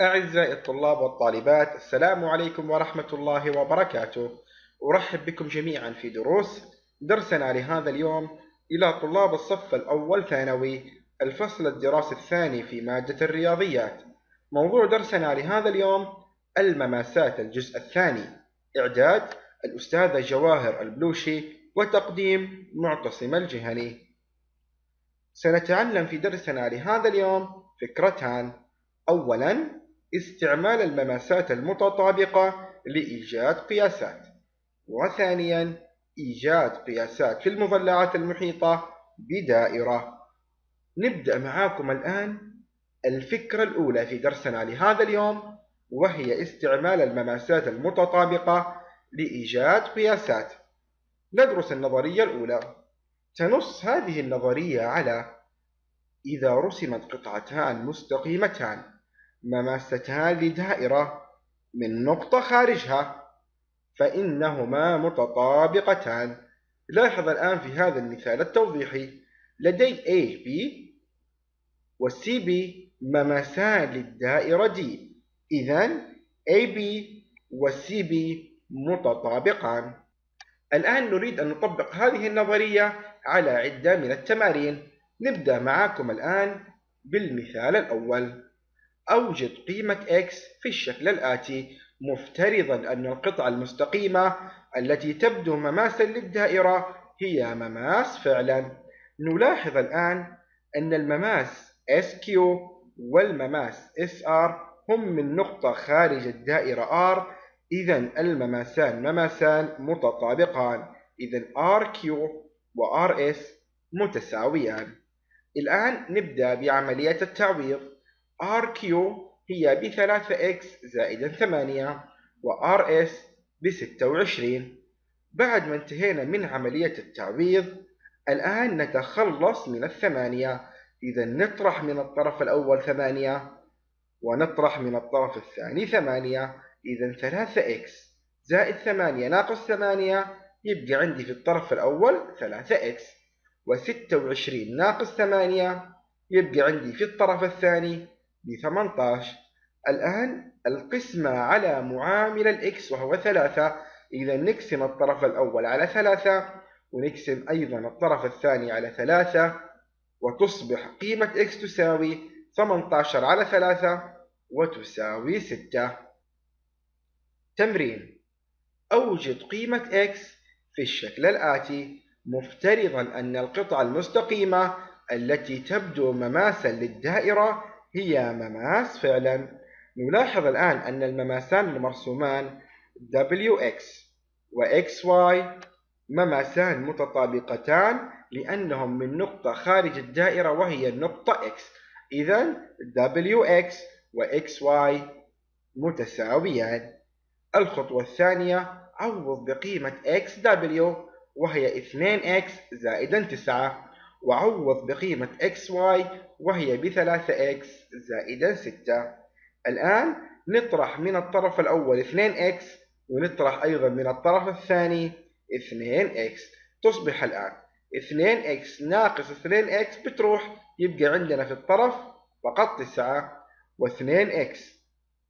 أعزائي الطلاب والطالبات السلام عليكم ورحمة الله وبركاته. أرحب بكم جميعا في دروس درسنا لهذا اليوم إلى طلاب الصف الأول ثانوي الفصل الدراسي الثاني في مادة الرياضيات. موضوع درسنا لهذا اليوم المماسات الجزء الثاني. إعداد الأستاذة جواهر البلوشي وتقديم معتصم الجهني. سنتعلم في درسنا لهذا اليوم فكرتان. أولا استعمال المماسات المتطابقة لإيجاد قياسات. وثانيا إيجاد قياسات في المضلعات المحيطة بدائرة. نبدأ معاكم الآن الفكرة الأولى في درسنا لهذا اليوم وهي استعمال المماسات المتطابقة لإيجاد قياسات. ندرس النظرية الأولى. تنص هذه النظرية على إذا رسمت قطعتان مستقيمتان مماستان لدائرة من نقطة خارجها فإنهما متطابقتان. لاحظ الآن في هذا المثال التوضيحي لدي A B و C B مماسان للدائرة D. إذا A B و C B متطابقان. الآن نريد أن نطبق هذه النظرية على عدة من التمارين. نبدأ معاكم الآن بالمثال الأول. أوجد قيمة x في الشكل الآتي مفترضا أن القطعة المستقيمة التي تبدو مماسا للدائرة هي مماس فعلا. نلاحظ الآن أن المماس SQ والمماس SR هم من نقطة خارج الدائرة R إذا المماسان مماسان متطابقان. إذا RQ و RS متساويان. الآن نبدأ بعملية التعويض. RQ هي بثلاثة x زائدا ثمانية و RS بستة وعشرين. بعد ما انتهينا من عملية التعويض الآن نتخلص من الثمانية. إذا نطرح من الطرف الأول ثمانية ونطرح من الطرف الثاني ثمانية. إذا ثلاثة x زائد ثمانية ناقص ثمانية يبقى عندي في الطرف الأول ثلاثة x وستة وعشرين ناقص ثمانية يبقى عندي في الطرف الثاني بثمنتاش الآن القسمة على معامل الإكس وهو ثلاثة. إذا نقسم الطرف الأول على ثلاثة ونقسم أيضا الطرف الثاني على ثلاثة وتصبح قيمة إكس تساوي 18 على ثلاثة وتساوي ستة. تمرين. أوجد قيمة إكس في الشكل الآتي مفترضا أن القطعة المستقيمة التي تبدو مماسا للدائرة هي مماس فعلا. نلاحظ الآن أن المماسان المرسومان WX و XY مماسان متطابقتان لأنهم من نقطة خارج الدائرة وهي النقطة X. إذا WX و XY متساويان. الخطوة الثانية عوض بقيمة XW وهي 2x زائدا 9 وعوض بقيمة xy وهي بثلاثة x زائدا 6 الآن نطرح من الطرف الأول 2x ونطرح أيضا من الطرف الثاني 2x تصبح الآن 2x ناقص 2x بتروح يبقى عندنا في الطرف فقط 9 و2x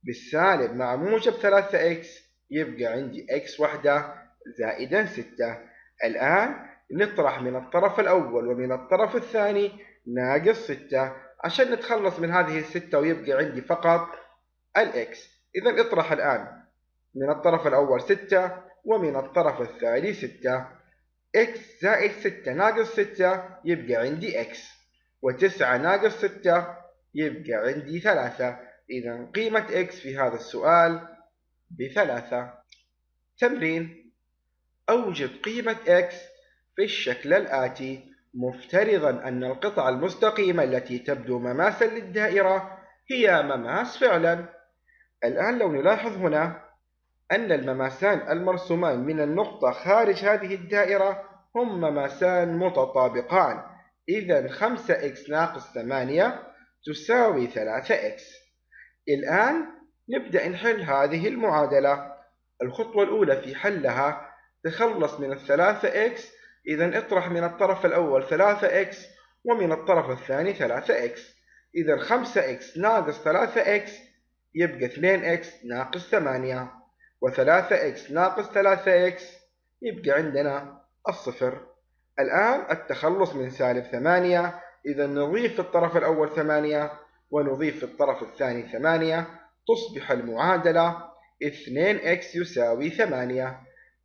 بالسالب مع موجب 3x يبقى عندي x وحدة زائدا 6 الآن نطرح من الطرف الأول ومن الطرف الثاني ناقص 6 عشان نتخلص من هذه الستة ويبقى عندي فقط الإكس إذا اطرح الآن. من الطرف الأول 6 ومن الطرف الثاني 6 إكس زائد 6 ناقص 6 يبقى عندي إكس و9 ناقص 6 يبقى عندي 3 إذا قيمة إكس في هذا السؤال بثلاثة. تمرين. أوجد قيمة x في الشكل الآتي مفترضا أن القطعة المستقيمة التي تبدو مماسا للدائرة هي مماس فعلا. الآن لو نلاحظ هنا أن المماسان المرسومان من النقطة خارج هذه الدائرة هم مماسان متطابقان. إذا 5x ناقص 8 تساوي 3x الآن نبدأ نحل هذه المعادلة. الخطوة الأولى في حلها تخلص من الثلاثة x إذا اطرح من الطرف الأول 3x ومن الطرف الثاني 3x إذا 5x ناقص 3x يبقى 2x ناقص 8 و3x ناقص 3x يبقى عندنا الصفر. الآن التخلص من سالب 8 إذا نضيف الطرف الأول 8 ونضيف في الطرف الثاني 8 تصبح المعادلة 2x يساوي 8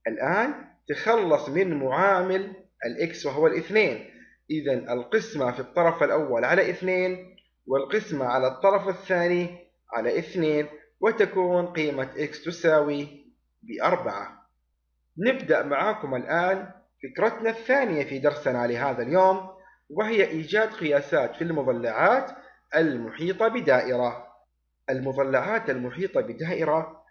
الآن تخلص من معامل الإكس وهو الاثنين. إذا القسمة في الطرف الأول على اثنين والقسمة على الطرف الثاني على اثنين وتكون قيمة x تساوي بأربعة. نبدأ معاكم الآن فكرتنا الثانية في درسنا لهذا اليوم وهي إيجاد قياسات في المضلعات المحيطة بدائرة. المضلعات المحيطة بدائرة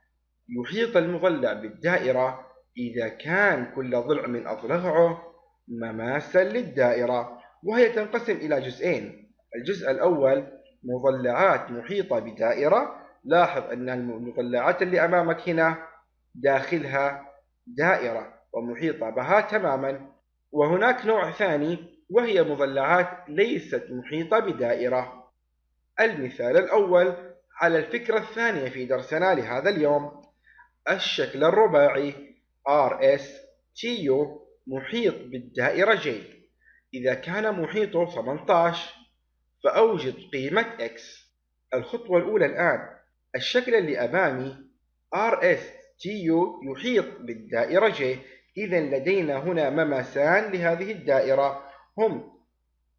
يحيط المضلع بالدائرة. إذا كان كل ضلع من أضلاعه مماسا للدائرة وهي تنقسم إلى جزئين. الجزء الأول مضلعات محيطة بدائرة. لاحظ أن المضلعات اللي أمامك هنا داخلها دائرة ومحيطة بها تماما. وهناك نوع ثاني وهي مضلعات ليست محيطة بدائرة. المثال الأول على الفكرة الثانية في درسنا لهذا اليوم. الشكل الرباعي RSTU محيط بالدائرة J. إذا كان محيطه 18 فأوجد قيمة X. الخطوة الأولى الآن. الشكل اللي أمامي RSTU يحيط بالدائرة J. إذا لدينا هنا مماسان لهذه الدائرة. هم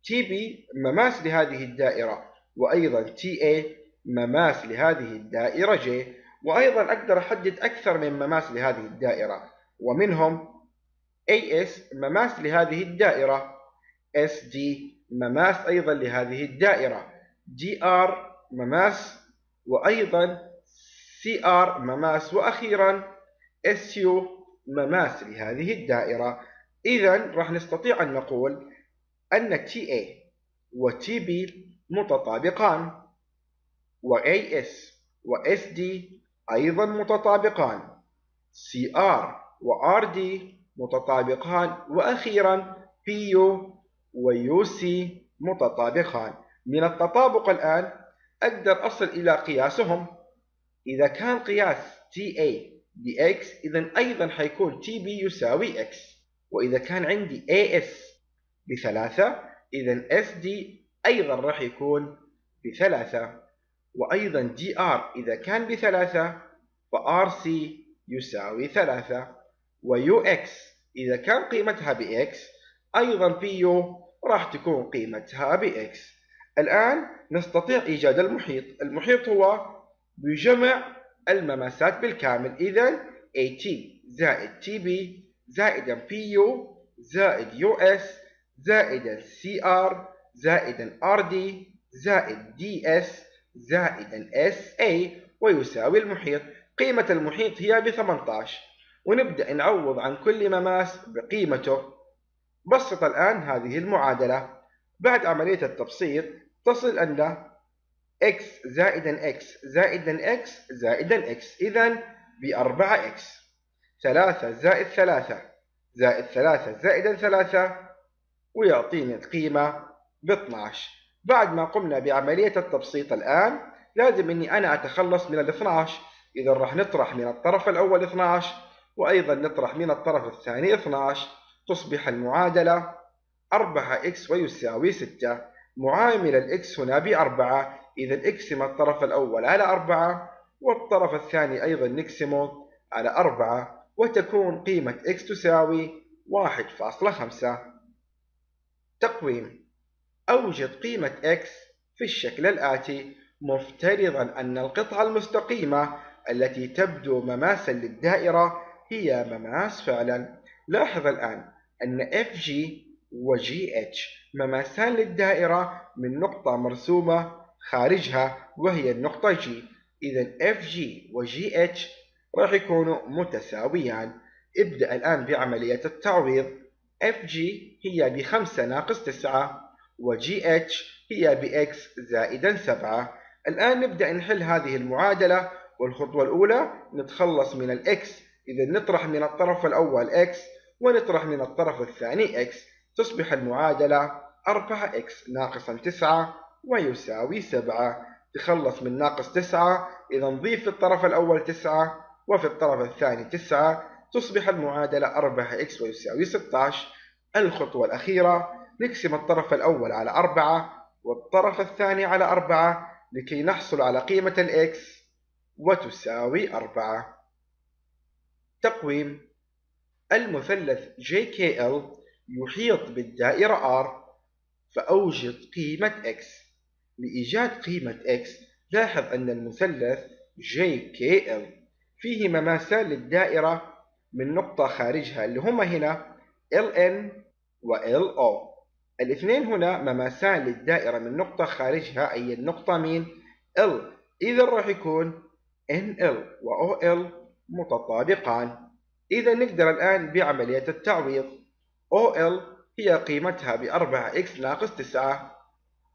TB مماس لهذه الدائرة. وأيضا TA مماس لهذه الدائرة J وأيضا أقدر أحدد أكثر من مماس لهذه الدائرة. ومنهم AS مماس لهذه الدائرة SD مماس أيضا لهذه الدائرة DR مماس وأيضا CR مماس وأخيرا SU مماس لهذه الدائرة. إذا راح نستطيع أن نقول أن TA و TB متطابقان. و AS و SD أيضا متطابقان. CR و RD متطابقان. وأخيرا PU و UC متطابقان. من التطابق الآن أقدر أصل إلى قياسهم. إذا كان قياس TA بx إذا أيضا حيكون بي يساوي x. وإذا كان عندي AS بثلاثة إذا SD أيضا راح يكون بثلاثة وأيضا DR إذا كان بثلاثة فRC يساوي ثلاثة وUX إذا كان قيمتها بx أيضا PU راح تكون قيمتها بx الآن نستطيع إيجاد المحيط. المحيط هو بجمع المماسات بالكامل. إذا AT زائد TB زائدا PU زائد US زائدا CR زائدا RD زائد DS زائدا SA ويساوي المحيط. قيمة المحيط هي ب 18 ونبدأ نعوض عن كل مماس بقيمته. بسط الآن هذه المعادلة. بعد عملية التبسيط تصل أن x زائدا x زائدا x زائدا x. إذا بأربعة x. ثلاثة زائد ثلاثة زائد ثلاثة زائدا ثلاثة. ويعطيني القيمة ب 12 بعد ما قمنا بعملية التبسيط الآن لازم أني أنا أتخلص من ال 12 إذا راح نطرح من الطرف الأول 12 وأيضا نطرح من الطرف الثاني 12 تصبح المعادلة 4x ويساوي 6 معامل الإكس هنا بأربعة. إذا اقسم الطرف الأول على أربعة والطرف الثاني أيضا نقسمه على أربعة وتكون قيمة x تساوي واحد فاصلة خمسة. تقويم. أوجد قيمة x في الشكل الآتي مفترضا أن القطعة المستقيمة التي تبدو مماسا للدائرة هي مماس فعلا. لاحظ الآن أن FG و GH مماسان للدائرة من نقطة مرسومة خارجها وهي النقطة G. إذا FG و GH راح يكونوا متساويان. ابدأ الآن بعملية التعويض. FG هي بخمسة إكس ناقص تسعة. و GH هي بإكس زائدا سبعة. الآن نبدأ نحل هذه المعادلة. والخطوة الأولى نتخلص من الإكس إذا نطرح من الطرف الأول إكس ونطرح من الطرف الثاني x تصبح المعادلة 4x ناقصا 9 ويساوي 7 تخلص من ناقص 9 إذا نضيف في الطرف الأول 9 وفي الطرف الثاني 9 تصبح المعادلة 4x ويساوي 16 الخطوة الأخيرة نقسم الطرف الأول على 4 والطرف الثاني على 4 لكي نحصل على قيمة الإكس وتساوي 4 تقويم. المثلث JKL يحيط بالدائرة R فأوجد قيمة X لإيجاد قيمة X لاحظ أن المثلث JKL فيه مماسان للدائرة من نقطة خارجها اللي هما هنا LN و LO الاثنين هنا مماسان للدائرة من نقطة خارجها أي النقطة مين L. إذا راح يكون NL و OL متطابقان. إذا نقدر الآن بعملية التعويض. OL هي قيمتها ب 4x ناقص 9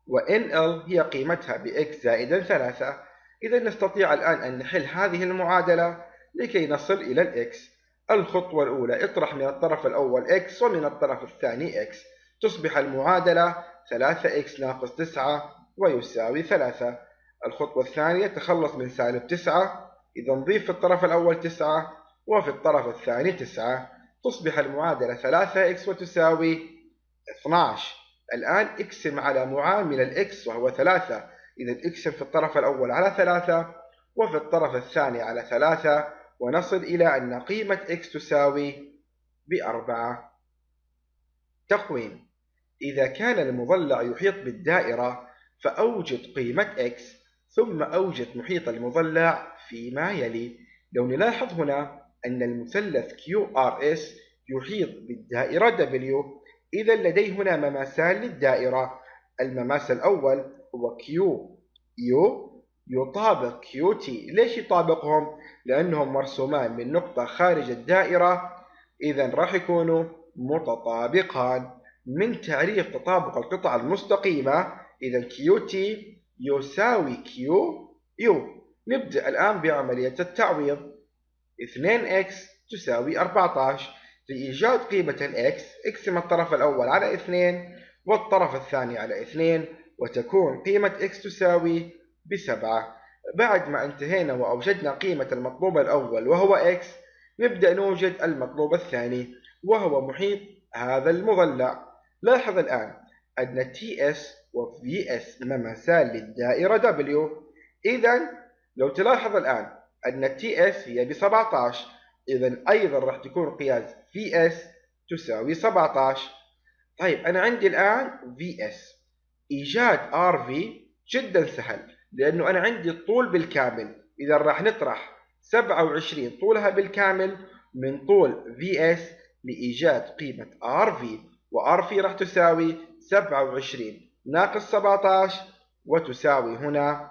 و NL هي قيمتها ب x زائدا 3 إذا نستطيع الآن أن نحل هذه المعادلة لكي نصل إلى الإكس الخطوة الأولى اطرح من الطرف الأول x ومن الطرف الثاني x تصبح المعادلة 3x ناقص 9 ويساوي 3 الخطوة الثانية تخلص من سالب 9 إذا نضيف في الطرف الأول 9 وفي الطرف الثاني 9 تصبح المعادلة 3x وتساوي 12 الآن اقسم على معامل الإكس وهو 3 إذا اقسم في الطرف الأول على 3 وفي الطرف الثاني على 3 ونصل إلى أن قيمة x تساوي بأربعة. تقويم. إذا كان المضلع يحيط بالدائرة فأوجد قيمة x ثم أوجد محيط المضلع فيما يلي. لو نلاحظ هنا أن المثلث QRS يحيط بالدائرة W إذا لدي هنا مماسان للدائرة. المماس الأول هو Q U يطابق QT ليش يطابقهم؟ لأنهم مرسومان من نقطة خارج الدائرة. إذا راح يكونوا متطابقان من تعريف تطابق القطع المستقيمة. إذا QT يساوي Q U. نبدأ الآن بعملية التعويض. 2x تساوي 14 لإيجاد قيمة الx اقسم الطرف الأول على 2 والطرف الثاني على 2 وتكون قيمة x تساوي بسبعة. بعد ما انتهينا وأوجدنا قيمة المطلوب الأول وهو x نبدأ نوجد المطلوب الثاني. وهو محيط هذا المضلع لاحظ الآن أن TS و VS ممثال للدائرة W. إذا لو تلاحظ الآن أن TS هي ب 17 إذا أيضا راح تكون قياس VS تساوي 17 طيب أنا عندي الآن VS إيجاد RV جدا سهل لأنه أنا عندي الطول بالكامل. إذا راح نطرح 27 طولها بالكامل من طول VS لإيجاد قيمة RV وRV راح تساوي 27 ناقص 17 وتساوي هنا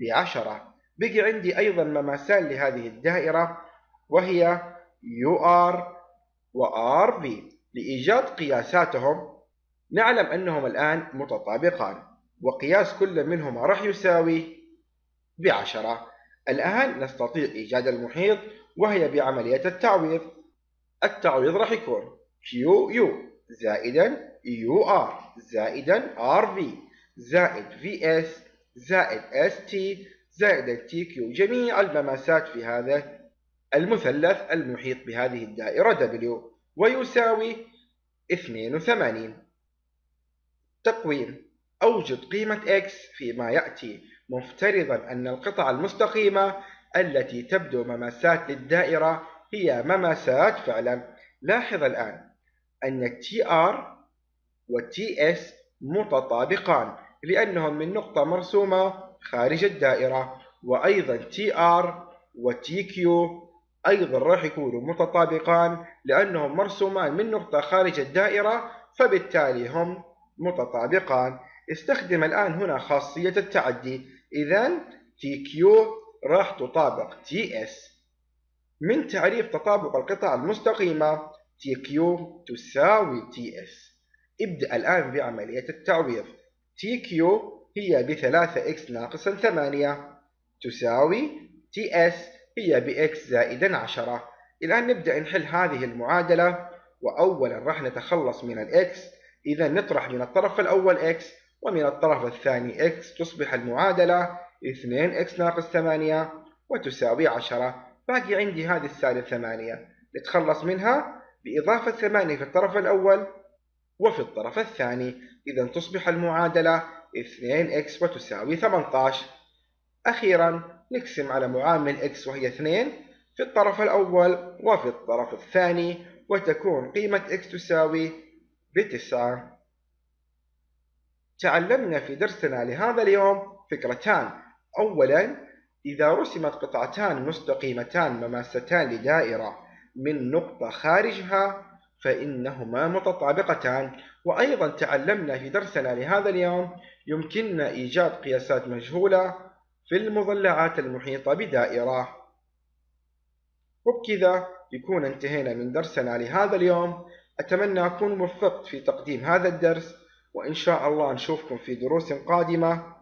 بعشرة. بقي عندي أيضا مماسان لهذه الدائرة وهي UR وRV لإيجاد قياساتهم نعلم أنهم الآن متطابقان وقياس كل منهما راح يساوي بعشرة. الآن نستطيع إيجاد المحيط وهي بعملية التعويض. التعويض راح يكون QU زائدا UR زائدا RV زائد VS زائد ST زائد TQ جميع المماسات في هذا المثلث المحيط بهذه الدائرة W ويساوي 82 تقويم. أوجد قيمة x فيما يأتي مفترضا أن القطع المستقيمة التي تبدو مماسات للدائرة هي مماسات فعلا. لاحظ الآن أن TR و TS متطابقان لأنهم من نقطة مرسومة خارج الدائرة وأيضا TR و TQ أيضا راح يكونوا متطابقان لأنهم مرسومان من نقطة خارج الدائرة فبالتالي هم متطابقان. استخدم الآن هنا خاصية التعدي. إذا TQ راح تطابق TS من تعريف تطابق القطع المستقيمة TQ تساوي TS ابدأ الآن بعملية التعويض. TQ هي ب 3x ناقصا 8 تساوي TS هي ب x زائدا 10 الآن نبدأ نحل هذه المعادلة وأولا راح نتخلص من ال X إذا نطرح من الطرف الأول X ومن الطرف الثاني إكس تصبح المعادلة 2 ناقص 8 وتساوي 10 باقي عندي هذه السالب 8 نتخلص منها بإضافة 8 في الطرف الأول وفي الطرف الثاني. إذا تصبح المعادلة 2x وتساوي 18 أخيرا نقسم على معامل x وهي 2 في الطرف الأول وفي الطرف الثاني وتكون قيمة x تساوي بتسعة. تعلمنا في درسنا لهذا اليوم فكرتان. أولا إذا رسمت قطعتان مستقيمتان مماستان لدائرة من نقطة خارجها فإنهما متطابقتان. وأيضا تعلمنا في درسنا لهذا اليوم يمكننا إيجاد قياسات مجهولة في المضلعات المحيطة بدائرة. وبكذا يكون انتهينا من درسنا لهذا اليوم. أتمنى أكون وفقت في تقديم هذا الدرس وإن شاء الله نشوفكم في دروس قادمة.